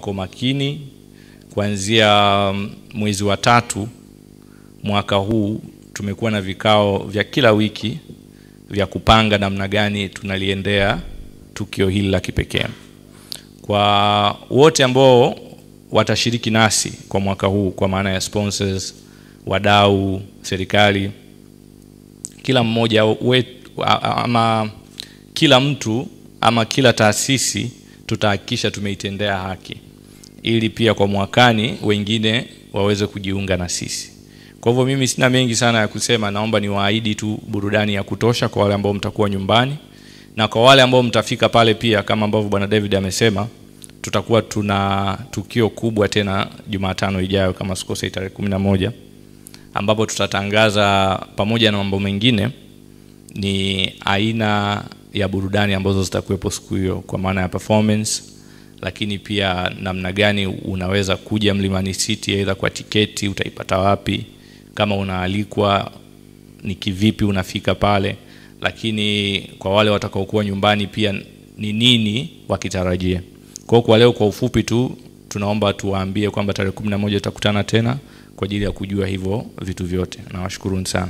Kwa makini kuanzia mwezi wa tatu mwaka huu tumekuwa na vikao vya kila wiki vya kupanga namna gani tunaliendea tukio hili la kipekee. Kwa wote ambao watashiriki nasi kwa mwaka huu, kwa maana ya sponsors, wadau, serikali, kila mmoja we, ama kila mtu ama kila taasisi tutahakikisha tumeitendea haki ili pia kwa mwakani wengine waweze kujiunga na sisi. Kwa hivyo mimi sina mengi sana ya kusema, naomba niwaahidi tu burudani ya kutosha kwa wale ambao mtakuwa nyumbani na kwa wale ambao mtafika pale pia, kama ambavyo Bwana David amesema, tutakuwa tuna tukio kubwa tena Jumatano ijayo kama sikosei, tarehe kumi na moja ambapo tutatangaza pamoja na mambo mengine ni aina ya burudani ambazo zitakuwepo siku hiyo kwa maana ya performance, lakini pia namna gani unaweza kuja Mlimani City, aidha kwa tiketi utaipata wapi, kama unaalikwa ni kivipi unafika pale, lakini kwa wale watakaokuwa nyumbani pia ni nini wakitarajia. Kwa kwa leo, kwa ufupi tu tunaomba tuwaambie kwamba tarehe kumi na moja tutakutana tena kwa ajili ya kujua hivyo vitu vyote. Nawashukuruni sana.